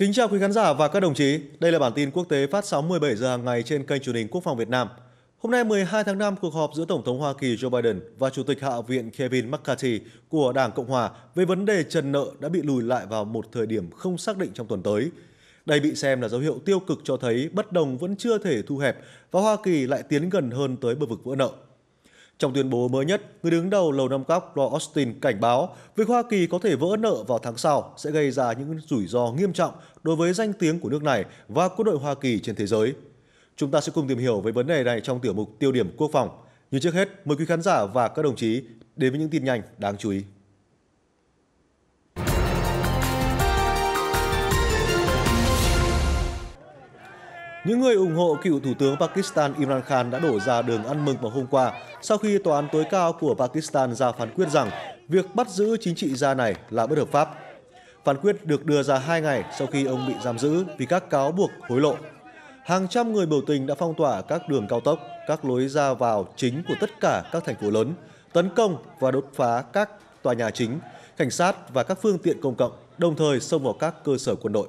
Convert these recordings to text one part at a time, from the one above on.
Kính chào quý khán giả và các đồng chí. Đây là bản tin quốc tế phát sóng 17 giờ hàng ngày trên kênh truyền hình Quốc phòng Việt Nam. Hôm nay 12 tháng 5, cuộc họp giữa Tổng thống Hoa Kỳ Joe Biden và Chủ tịch Hạ viện Kevin McCarthy của Đảng Cộng Hòa về vấn đề trần nợ đã bị lùi lại vào một thời điểm không xác định trong tuần tới. Đây bị xem là dấu hiệu tiêu cực cho thấy bất đồng vẫn chưa thể thu hẹp và Hoa Kỳ lại tiến gần hơn tới bờ vực vỡ nợ. Trong tuyên bố mới nhất, người đứng đầu Lầu Năm Góc Lord Austin cảnh báo việc Hoa Kỳ có thể vỡ nợ vào tháng sau sẽ gây ra những rủi ro nghiêm trọng đối với danh tiếng của nước này và quân đội Hoa Kỳ trên thế giới. Chúng ta sẽ cùng tìm hiểu về vấn đề này trong tiểu mục tiêu điểm quốc phòng. Nhưng trước hết, mời quý khán giả và các đồng chí đến với những tin nhanh đáng chú ý. Những người ủng hộ cựu Thủ tướng Pakistan Imran Khan đã đổ ra đường ăn mừng vào hôm qua sau khi Tòa án tối cao của Pakistan ra phán quyết rằng việc bắt giữ chính trị gia này là bất hợp pháp. Phán quyết được đưa ra hai ngày sau khi ông bị giam giữ vì các cáo buộc hối lộ. Hàng trăm người biểu tình đã phong tỏa các đường cao tốc, các lối ra vào chính của tất cả các thành phố lớn, tấn công và đốt phá các tòa nhà chính, cảnh sát và các phương tiện công cộng, đồng thời xông vào các cơ sở quân đội.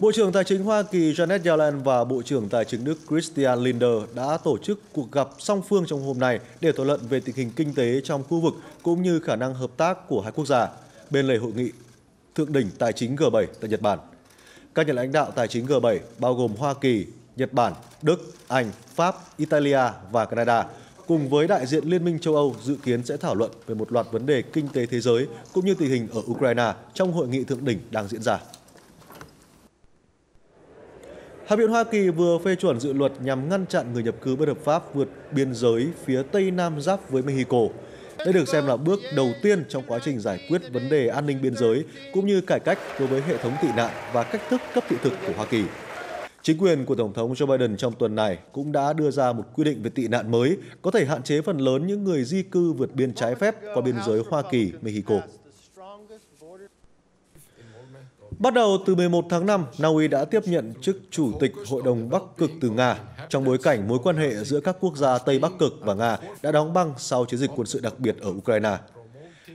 Bộ trưởng Tài chính Hoa Kỳ Janet Yellen và Bộ trưởng Tài chính Đức Christian Lindner đã tổ chức cuộc gặp song phương trong hôm nay để thảo luận về tình hình kinh tế trong khu vực cũng như khả năng hợp tác của hai quốc gia bên lề hội nghị thượng đỉnh tài chính G7 tại Nhật Bản. Các nhà lãnh đạo tài chính G7 bao gồm Hoa Kỳ, Nhật Bản, Đức, Anh, Pháp, Italia và Canada cùng với đại diện Liên minh châu Âu dự kiến sẽ thảo luận về một loạt vấn đề kinh tế thế giới cũng như tình hình ở Ukraine trong hội nghị thượng đỉnh đang diễn ra. Hạ viện Hoa Kỳ vừa phê chuẩn dự luật nhằm ngăn chặn người nhập cư bất hợp pháp vượt biên giới phía Tây Nam giáp với Mexico. Đây được xem là bước đầu tiên trong quá trình giải quyết vấn đề an ninh biên giới, cũng như cải cách đối với hệ thống tị nạn và cách thức cấp thị thực của Hoa Kỳ. Chính quyền của Tổng thống Joe Biden trong tuần này cũng đã đưa ra một quy định về tị nạn mới, có thể hạn chế phần lớn những người di cư vượt biên trái phép qua biên giới Hoa Kỳ-Mexico. Bắt đầu từ 11 tháng 5, Na Uy đã tiếp nhận chức Chủ tịch Hội đồng Bắc Cực từ Nga, trong bối cảnh mối quan hệ giữa các quốc gia Tây Bắc Cực và Nga đã đóng băng sau chiến dịch quân sự đặc biệt ở Ukraine.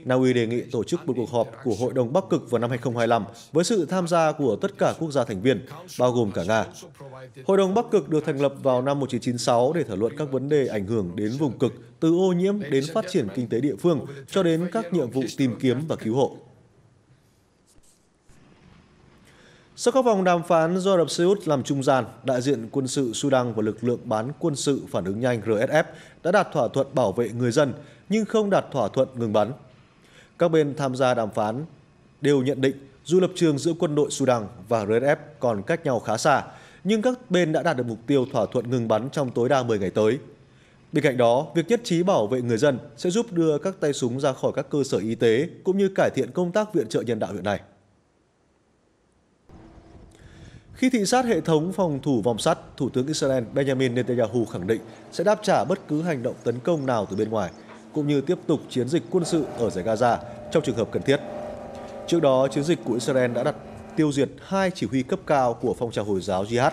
Na Uy đề nghị tổ chức một cuộc họp của Hội đồng Bắc Cực vào năm 2025 với sự tham gia của tất cả quốc gia thành viên, bao gồm cả Nga. Hội đồng Bắc Cực được thành lập vào năm 1996 để thảo luận các vấn đề ảnh hưởng đến vùng cực, từ ô nhiễm đến phát triển kinh tế địa phương cho đến các nhiệm vụ tìm kiếm và cứu hộ. Sau các vòng đàm phán do Ả Rập Xê Út làm trung gian, đại diện quân sự Sudan và lực lượng bán quân sự phản ứng nhanh RSF đã đạt thỏa thuận bảo vệ người dân nhưng không đạt thỏa thuận ngừng bắn. Các bên tham gia đàm phán đều nhận định dù lập trường giữa quân đội Sudan và RSF còn cách nhau khá xa, nhưng các bên đã đạt được mục tiêu thỏa thuận ngừng bắn trong tối đa 10 ngày tới. Bên cạnh đó, việc nhất trí bảo vệ người dân sẽ giúp đưa các tay súng ra khỏi các cơ sở y tế cũng như cải thiện công tác viện trợ nhân đạo hiện nay. Khi thị sát hệ thống phòng thủ vòng sắt, Thủ tướng Israel Benjamin Netanyahu khẳng định sẽ đáp trả bất cứ hành động tấn công nào từ bên ngoài, cũng như tiếp tục chiến dịch quân sự ở giải Gaza trong trường hợp cần thiết. Trước đó, chiến dịch của Israel đã đặt tiêu diệt hai chỉ huy cấp cao của phong trào Hồi giáo Jihad.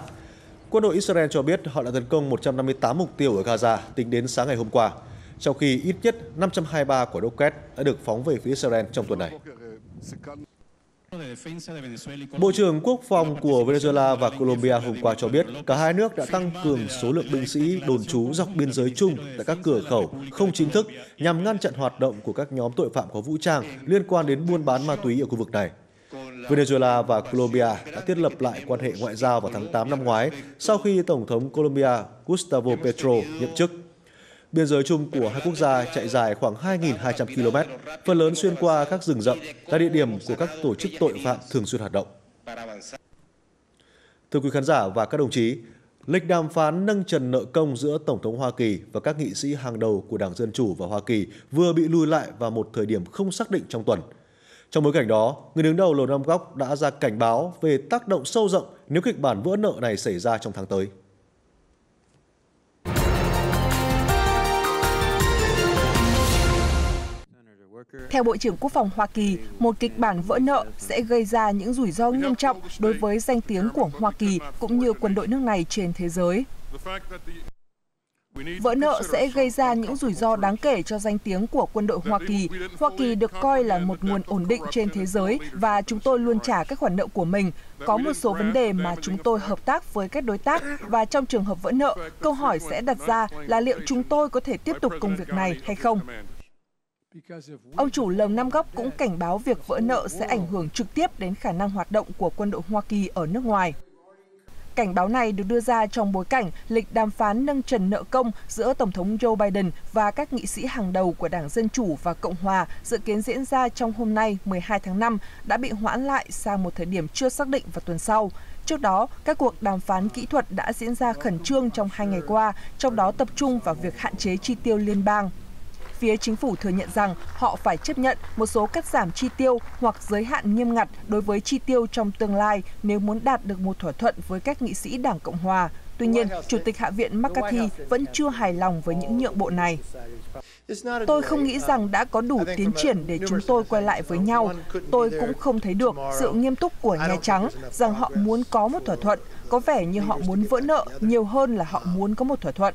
Quân đội Israel cho biết họ đã tấn công 158 mục tiêu ở Gaza tính đến sáng ngày hôm qua, trong khi ít nhất 523 quả rocket đã được phóng về phía Israel trong tuần này. Bộ trưởng Quốc phòng của Venezuela và Colombia hôm qua cho biết, cả hai nước đã tăng cường số lượng binh sĩ đồn trú dọc biên giới chung tại các cửa khẩu không chính thức nhằm ngăn chặn hoạt động của các nhóm tội phạm có vũ trang liên quan đến buôn bán ma túy ở khu vực này. Venezuela và Colombia đã thiết lập lại quan hệ ngoại giao vào tháng 8 năm ngoái sau khi Tổng thống Colombia Gustavo Petro nhậm chức. Biên giới chung của hai quốc gia chạy dài khoảng 2.200 km, phần lớn xuyên qua các rừng rậm, là địa điểm của các tổ chức tội phạm thường xuyên hoạt động. Thưa quý khán giả và các đồng chí, lịch đàm phán nâng trần nợ công giữa Tổng thống Hoa Kỳ và các nghị sĩ hàng đầu của Đảng Dân Chủ và Hoa Kỳ vừa bị lùi lại vào một thời điểm không xác định trong tuần. Trong bối cảnh đó, người đứng đầu Lầu Năm Góc đã ra cảnh báo về tác động sâu rộng nếu kịch bản vỡ nợ này xảy ra trong tháng tới. Theo Bộ trưởng Quốc phòng Hoa Kỳ, một kịch bản vỡ nợ sẽ gây ra những rủi ro nghiêm trọng đối với danh tiếng của Hoa Kỳ cũng như quân đội nước này trên thế giới. Vỡ nợ sẽ gây ra những rủi ro đáng kể cho danh tiếng của quân đội Hoa Kỳ. Hoa Kỳ được coi là một nguồn ổn định trên thế giới và chúng tôi luôn trả các khoản nợ của mình. Có một số vấn đề mà chúng tôi hợp tác với các đối tác và trong trường hợp vỡ nợ, câu hỏi sẽ đặt ra là liệu chúng tôi có thể tiếp tục công việc này hay không. Ông chủ Lầu Năm Góc cũng cảnh báo việc vỡ nợ sẽ ảnh hưởng trực tiếp đến khả năng hoạt động của quân đội Hoa Kỳ ở nước ngoài. Cảnh báo này được đưa ra trong bối cảnh lịch đàm phán nâng trần nợ công giữa Tổng thống Joe Biden và các nghị sĩ hàng đầu của Đảng Dân Chủ và Cộng Hòa dự kiến diễn ra trong hôm nay 12 tháng 5 đã bị hoãn lại sang một thời điểm chưa xác định vào tuần sau. Trước đó, các cuộc đàm phán kỹ thuật đã diễn ra khẩn trương trong hai ngày qua, trong đó tập trung vào việc hạn chế chi tiêu liên bang phía chính phủ thừa nhận rằng họ phải chấp nhận một số cắt giảm chi tiêu hoặc giới hạn nghiêm ngặt đối với chi tiêu trong tương lai nếu muốn đạt được một thỏa thuận với các nghị sĩ Đảng Cộng Hòa. Tuy nhiên, Chủ tịch Hạ viện McCarthy vẫn chưa hài lòng với những nhượng bộ này. Tôi không nghĩ rằng đã có đủ tiến triển để chúng tôi quay lại với nhau. Tôi cũng không thấy được sự nghiêm túc của Nhà Trắng rằng họ muốn có một thỏa thuận. Có vẻ như họ muốn vỡ nợ nhiều hơn là họ muốn có một thỏa thuận.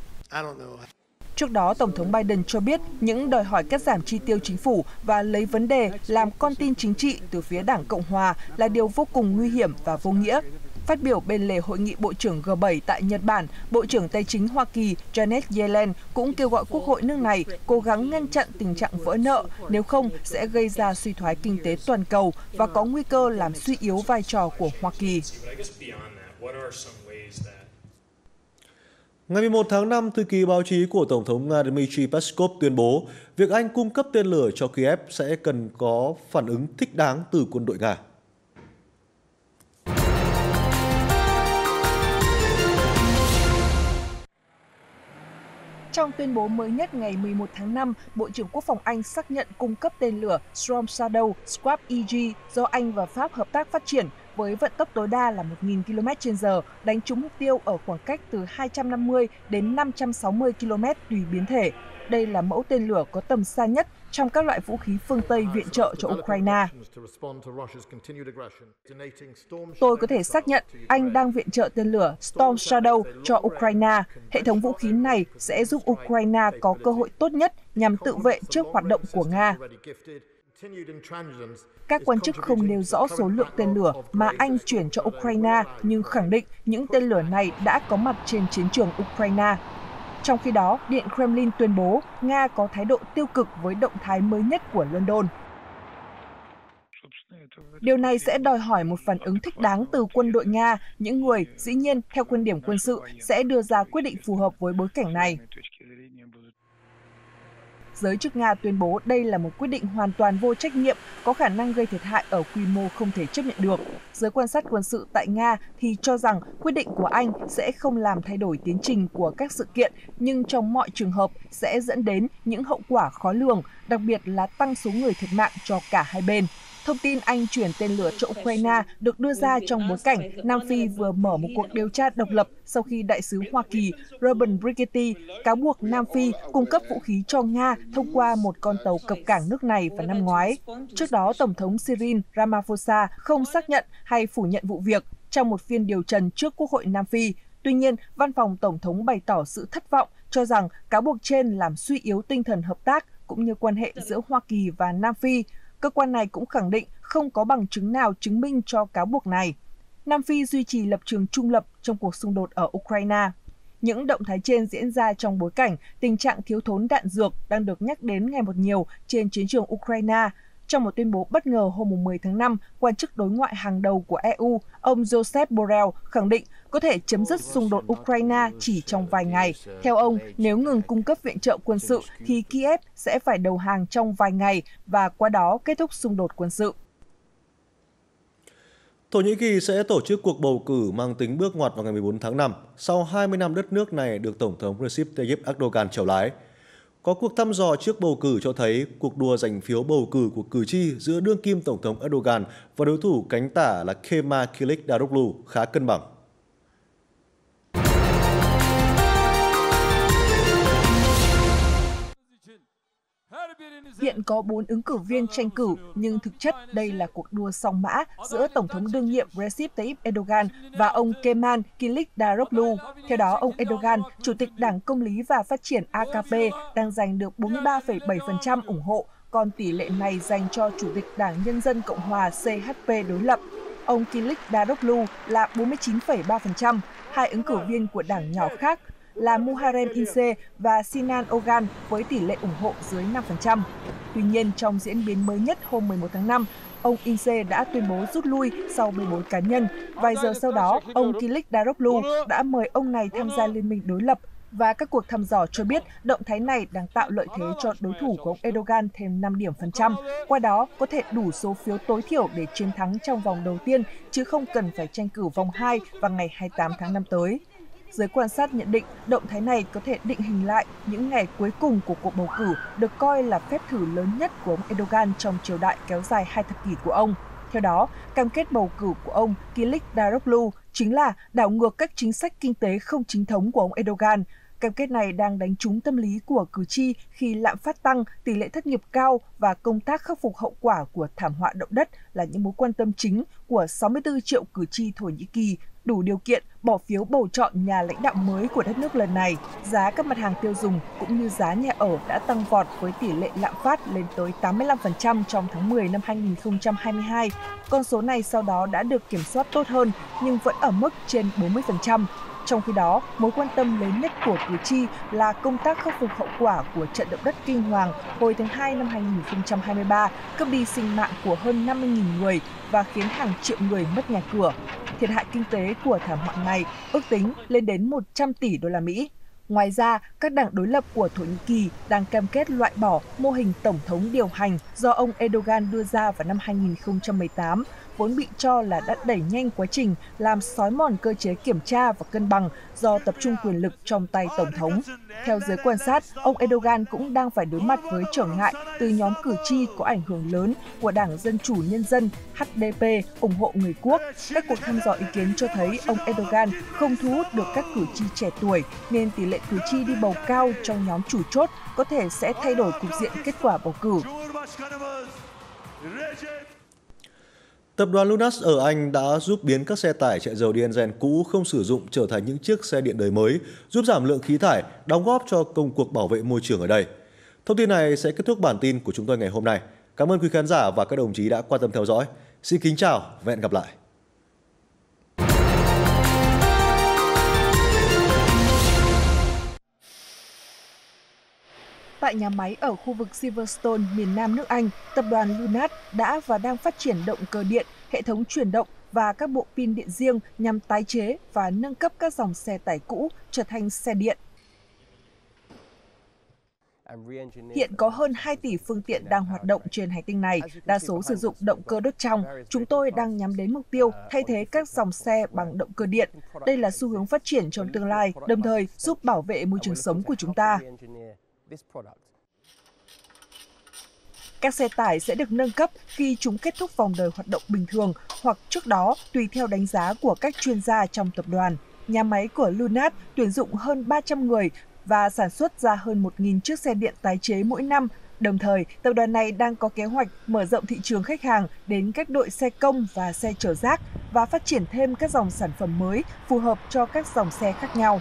Trước đó, Tổng thống Biden cho biết những đòi hỏi cắt giảm chi tiêu chính phủ và lấy vấn đề làm con tin chính trị từ phía Đảng Cộng Hòa là điều vô cùng nguy hiểm và vô nghĩa. Phát biểu bên lề hội nghị Bộ trưởng G7 tại Nhật Bản, Bộ trưởng Tài chính Hoa Kỳ Janet Yellen cũng kêu gọi Quốc hội nước này cố gắng ngăn chặn tình trạng vỡ nợ, nếu không sẽ gây ra suy thoái kinh tế toàn cầu và có nguy cơ làm suy yếu vai trò của Hoa Kỳ. Ngày 11 tháng 5, thư ký báo chí của Tổng thống Nga Dmitry Peskov tuyên bố việc Anh cung cấp tên lửa cho Kiev sẽ cần có phản ứng thích đáng từ quân đội Nga. Trong tuyên bố mới nhất ngày 11 tháng 5, Bộ trưởng Quốc phòng Anh xác nhận cung cấp tên lửa Storm Shadow Scrap EG do Anh và Pháp hợp tác phát triển với vận tốc tối đa là 1.000 km/h, đánh trúng mục tiêu ở khoảng cách từ 250 đến 560 km tùy biến thể. Đây là mẫu tên lửa có tầm xa nhất trong các loại vũ khí phương Tây viện trợ cho Ukraine. Tôi có thể xác nhận Anh đang viện trợ tên lửa Storm Shadow cho Ukraine. Hệ thống vũ khí này sẽ giúp Ukraine có cơ hội tốt nhất nhằm tự vệ trước hoạt động của Nga. Các quan chức không nêu rõ số lượng tên lửa mà Anh chuyển cho Ukraine, nhưng khẳng định những tên lửa này đã có mặt trên chiến trường Ukraine. Trong khi đó, Điện Kremlin tuyên bố Nga có thái độ tiêu cực với động thái mới nhất của London. Điều này sẽ đòi hỏi một phản ứng thích đáng từ quân đội Nga, những người, dĩ nhiên, theo quan điểm quân sự, sẽ đưa ra quyết định phù hợp với bối cảnh này giới chức Nga tuyên bố đây là một quyết định hoàn toàn vô trách nhiệm, có khả năng gây thiệt hại ở quy mô không thể chấp nhận được. Giới quan sát quân sự tại Nga thì cho rằng quyết định của Anh sẽ không làm thay đổi tiến trình của các sự kiện, nhưng trong mọi trường hợp sẽ dẫn đến những hậu quả khó lường, đặc biệt là tăng số người thiệt mạng cho cả hai bên. Thông tin Anh chuyển tên lửa cho Ukraine được đưa ra trong bối cảnh Nam Phi vừa mở một cuộc điều tra độc lập sau khi đại sứ Hoa Kỳ Robin Brigetti cáo buộc Nam Phi cung cấp vũ khí cho Nga thông qua một con tàu cập cảng nước này vào năm ngoái. Trước đó, Tổng thống Cyril Ramaphosa không xác nhận hay phủ nhận vụ việc trong một phiên điều trần trước Quốc hội Nam Phi. Tuy nhiên, văn phòng Tổng thống bày tỏ sự thất vọng cho rằng cáo buộc trên làm suy yếu tinh thần hợp tác cũng như quan hệ giữa Hoa Kỳ và Nam Phi, Cơ quan này cũng khẳng định không có bằng chứng nào chứng minh cho cáo buộc này. Nam Phi duy trì lập trường trung lập trong cuộc xung đột ở Ukraine. Những động thái trên diễn ra trong bối cảnh tình trạng thiếu thốn đạn dược đang được nhắc đến ngày một nhiều trên chiến trường Ukraine. Trong một tuyên bố bất ngờ hôm 10 tháng 5, quan chức đối ngoại hàng đầu của EU, ông Joseph Borrell khẳng định có thể chấm dứt xung đột Ukraine chỉ trong vài ngày. Theo ông, nếu ngừng cung cấp viện trợ quân sự thì Kiev sẽ phải đầu hàng trong vài ngày và qua đó kết thúc xung đột quân sự. Thổ Nhĩ Kỳ sẽ tổ chức cuộc bầu cử mang tính bước ngoặt vào ngày 14 tháng 5, sau 20 năm đất nước này được Tổng thống Recep Tayyip Erdogan chầu lái. Có cuộc thăm dò trước bầu cử cho thấy cuộc đua giành phiếu bầu cử của cử tri giữa đương kim Tổng thống Erdogan và đối thủ cánh tả là Kemal Kılıçdaroğlu khá cân bằng. Hiện có 4 ứng cử viên tranh cử, nhưng thực chất đây là cuộc đua song mã giữa Tổng thống đương nhiệm Recep Tayyip Erdogan và ông Kemal Kılıçdaroğlu. Theo đó, ông Erdogan, Chủ tịch Đảng Công lý và Phát triển AKP, đang giành được 43,7% ủng hộ, còn tỷ lệ này dành cho Chủ tịch Đảng Nhân dân Cộng hòa CHP đối lập. Ông Kılıçdaroğlu là 49,3%, hai ứng cử viên của đảng nhỏ khác là Muharrem Ince và Sinan Ogan với tỷ lệ ủng hộ dưới 5%. Tuy nhiên, trong diễn biến mới nhất hôm 11 tháng 5, ông Ince đã tuyên bố rút lui sau bê bối cá nhân. Vài giờ sau đó, ông Kilik Daroglu đã mời ông này tham gia liên minh đối lập và các cuộc thăm dò cho biết động thái này đang tạo lợi thế cho đối thủ của ông Erdogan thêm 5 điểm phần trăm, qua đó có thể đủ số phiếu tối thiểu để chiến thắng trong vòng đầu tiên, chứ không cần phải tranh cử vòng 2 vào ngày 28 tháng 5 tới. Giới quan sát nhận định động thái này có thể định hình lại những ngày cuối cùng của cuộc bầu cử được coi là phép thử lớn nhất của ông Erdogan trong triều đại kéo dài hai thập kỷ của ông. Theo đó, cam kết bầu cử của ông Kilik Daroglu chính là đảo ngược các chính sách kinh tế không chính thống của ông Erdogan. Cam kết này đang đánh trúng tâm lý của cử tri khi lạm phát tăng, tỷ lệ thất nghiệp cao và công tác khắc phục hậu quả của thảm họa động đất là những mối quan tâm chính của 64 triệu cử tri Thổ Nhĩ Kỳ đủ điều kiện bỏ phiếu bầu chọn nhà lãnh đạo mới của đất nước lần này. Giá các mặt hàng tiêu dùng cũng như giá nhà ở đã tăng vọt với tỷ lệ lạm phát lên tới 85% trong tháng 10 năm 2022. Con số này sau đó đã được kiểm soát tốt hơn nhưng vẫn ở mức trên 40%. Trong khi đó, mối quan tâm lớn nhất của cử tri là công tác khắc phục hậu quả của trận động đất kinh hoàng hồi tháng 2 năm 2023, cướp đi sinh mạng của hơn 50.000 người và khiến hàng triệu người mất nhà cửa. Thiệt hại kinh tế của thảm họa này ước tính lên đến 100 tỷ đô la Mỹ. Ngoài ra, các đảng đối lập của Thổ Nhĩ Kỳ đang cam kết loại bỏ mô hình tổng thống điều hành do ông Erdogan đưa ra vào năm 2018 vốn bị cho là đã đẩy nhanh quá trình làm sói mòn cơ chế kiểm tra và cân bằng do tập trung quyền lực trong tay Tổng thống. Theo giới quan sát, ông Erdogan cũng đang phải đối mặt với trở ngại từ nhóm cử tri có ảnh hưởng lớn của Đảng Dân Chủ Nhân dân HDP ủng hộ người quốc. Các cuộc thăm dò ý kiến cho thấy ông Erdogan không thu hút được các cử tri trẻ tuổi nên tỷ lệ cử tri đi bầu cao trong nhóm chủ chốt có thể sẽ thay đổi cục diện kết quả bầu cử. Tập đoàn Lunas ở Anh đã giúp biến các xe tải chạy dầu diesel cũ không sử dụng trở thành những chiếc xe điện đời mới, giúp giảm lượng khí thải, đóng góp cho công cuộc bảo vệ môi trường ở đây. Thông tin này sẽ kết thúc bản tin của chúng tôi ngày hôm nay. Cảm ơn quý khán giả và các đồng chí đã quan tâm theo dõi. Xin kính chào và hẹn gặp lại. Tại nhà máy ở khu vực Silverstone, miền Nam nước Anh, tập đoàn Lunat đã và đang phát triển động cơ điện, hệ thống chuyển động và các bộ pin điện riêng nhằm tái chế và nâng cấp các dòng xe tải cũ trở thành xe điện. Hiện có hơn 2 tỷ phương tiện đang hoạt động trên hành tinh này, đa số sử dụng động cơ đốt trong. Chúng tôi đang nhắm đến mục tiêu thay thế các dòng xe bằng động cơ điện. Đây là xu hướng phát triển trong tương lai, đồng thời giúp bảo vệ môi trường sống của chúng ta. Các xe tải sẽ được nâng cấp khi chúng kết thúc vòng đời hoạt động bình thường hoặc trước đó tùy theo đánh giá của các chuyên gia trong tập đoàn. Nhà máy của Lunat tuyển dụng hơn 300 người và sản xuất ra hơn 1.000 chiếc xe điện tái chế mỗi năm. Đồng thời, tập đoàn này đang có kế hoạch mở rộng thị trường khách hàng đến các đội xe công và xe chở rác và phát triển thêm các dòng sản phẩm mới phù hợp cho các dòng xe khác nhau.